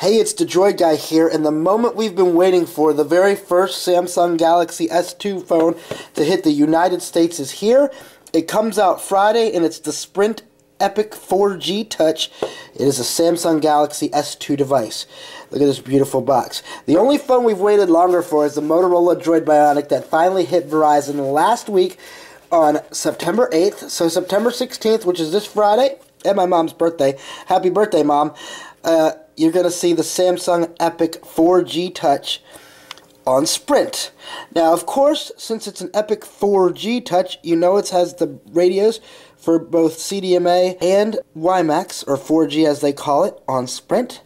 Hey, it's the Droid Guy here, and the moment we've been waiting for, the very first Samsung Galaxy S2 phone to hit the United States is here. It comes out Friday, and it's the Sprint Epic 4G Touch. It is a Samsung Galaxy S2 device. Look at this beautiful box. The only phone we've waited longer for is the Motorola Droid Bionic that finally hit Verizon last week on September 8th. So September 16th, which is this Friday, and my mom's birthday. Happy birthday, Mom. Uh, you're going to see the Samsung Epic 4G Touch on Sprint. Now, of course, since it's an Epic 4G Touch, you know it has the radios for both CDMA and WiMAX, or 4G as they call it, on Sprint.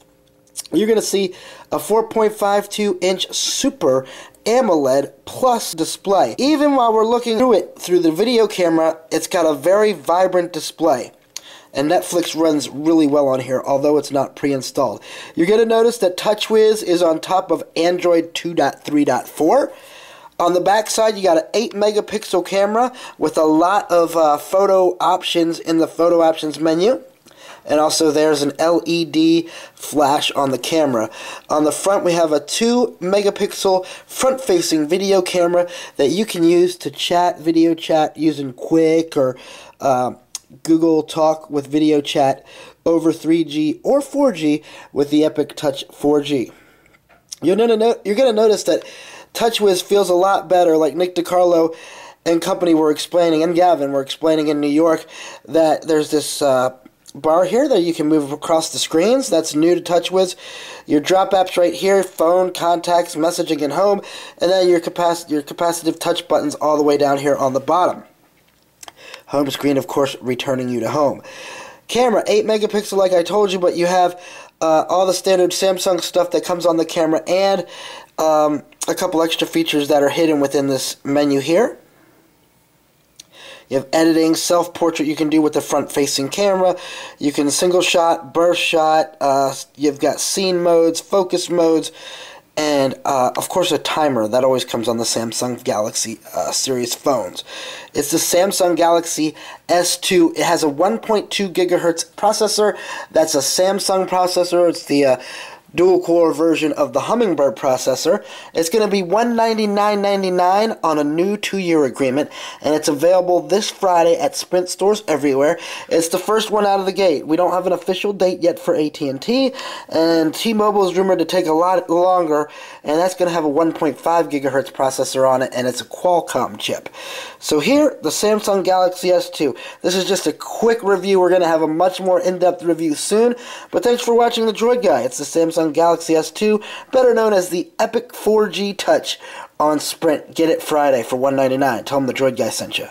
You're going to see a 4.52 inch Super AMOLED Plus display. Even while we're looking through it through the video camera, it's got a very vibrant display and Netflix runs really well on here, although it's not pre-installed. You're going to notice that TouchWiz is on top of Android 2.3.4. On the back side, you got an 8 megapixel camera with a lot of uh, photo options in the photo options menu. And also there's an LED flash on the camera. On the front we have a 2 megapixel front facing video camera that you can use to chat, video chat using Qik or uh, Google Talk with video chat over 3G or 4G with the Epic Touch 4G. You're going to notice that TouchWiz feels a lot better, like Nick DiCarlo and company were explaining, and Gavin were explaining in New York, that there's this uh, bar here that you can move across the screens. That's new to TouchWiz. Your drop apps right here, phone, contacts, messaging, and home, and then your, capac- your capacitive touch buttons all the way down here on the bottom. Home screen, of course, returning you to home. Camera, 8 megapixel like I told you, but you have uh, all the standard Samsung stuff that comes on the camera and um, a couple extra features that are hidden within this menu here. You have editing, self-portrait you can do with the front-facing camera. You can single shot, burst shot. Uh, you've got scene modes, focus modes, and uh, of course a timer that always comes on the Samsung Galaxy uh, series phones. It's the Samsung Galaxy S2. It has a 1.2 gigahertz processor. That's a Samsung processor. It's the uh, dual core version of the Hummingbird processor. It's going to be $199.99 on a new two year agreement, and it's available this Friday at Sprint stores everywhere. It's the first one out of the gate. We don't have an official date yet for AT&T, and T-Mobile is rumored to take a lot longer, and that's going to have a 1.5 gigahertz processor on it, and it's a Qualcomm chip. So here, the Samsung Galaxy S2. This is just a quick review. We're going to have a much more in-depth review soon, but thanks for watching the Droid Guy. It's the Samsung Samsung Galaxy S2, better known as the Epic 4G Touch on Sprint. Get it Friday for 199. Tell them the Droid Guy sent you.